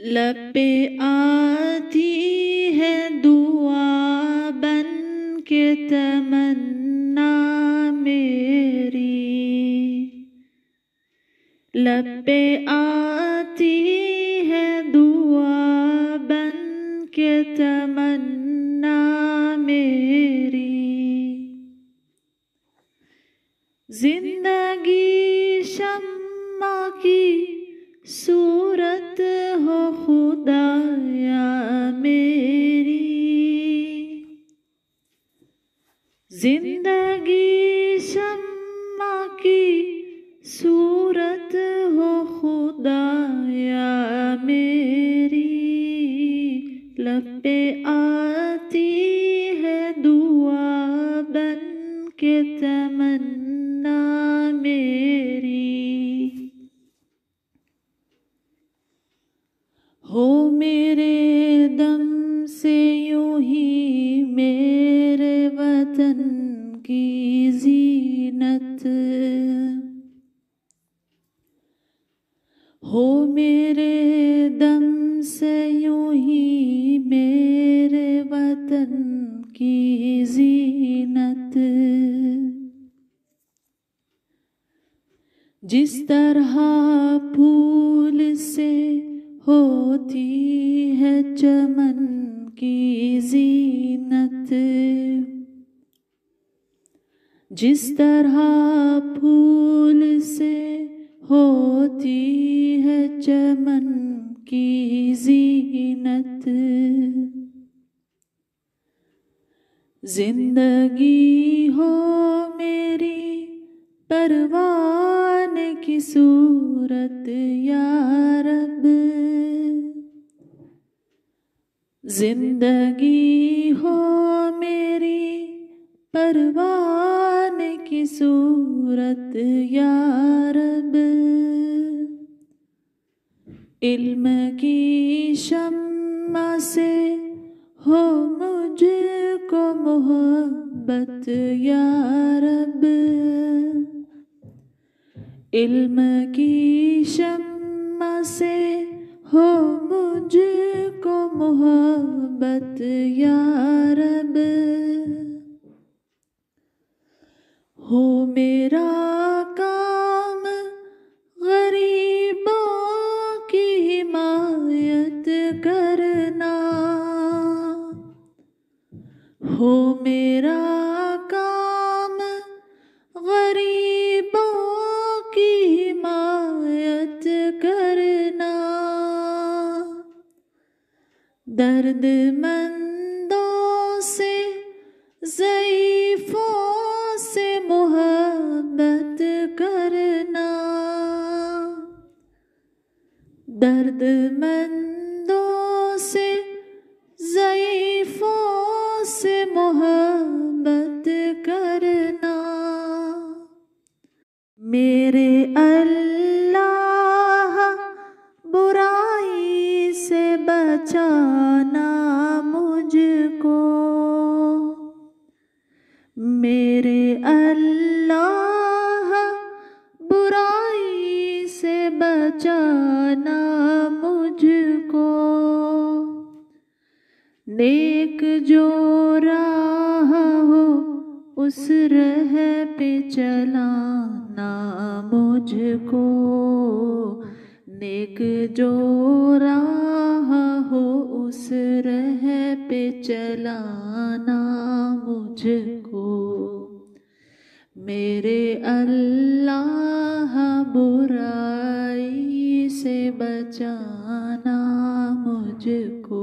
लपे आती है दुआ बन के तमन्ना मेरी लपे आती है दुआ बन के तमन्ना मेरी ज़िंदगी शम्मा की सूरत हो खुदाया मेरी ज़िंदगी शम्मा की सूरत हो खुदाया मेरी लपे आती है दुआ बन के तमन्ना मेरी वतन की जीनत। हो मेरे दम से यूँ ही मेरे वतन की जीनत। जिस तरह फूल से होती है चमन की जीनत। जिस तरह फूल से होती है चमन की जीनत। ज़िंदगी हो मेरी परवान की सूरत या रब। ज़िंदगी हो परवान की सूरत या रब। इल्म की शम्मा से हो मुझको मोहब्बत या रब। इल्म की शम्मा से हो मुझको मोहब्बत या रब। हो मेरा काम गरीबों की हिमायत करना। हो मेरा काम गरीबों की हिमायत करना। दर्द मंदों से ज़ईफ़ों करना। दर्द मंदों से ज़ईफ़ों से मोहब्बत करना। मेरे अल्लाह बुराई से बचाना। बचाना मुझको। नेक जो राह हो, उस रह पे चलाना मुझको। नेक जो राह हो, उस रह पे चलाना मुझको। मेरे अल्लाह बचाना मुझको।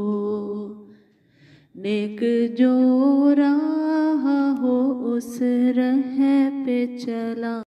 नेक जो रहा हो उस रह पे चला।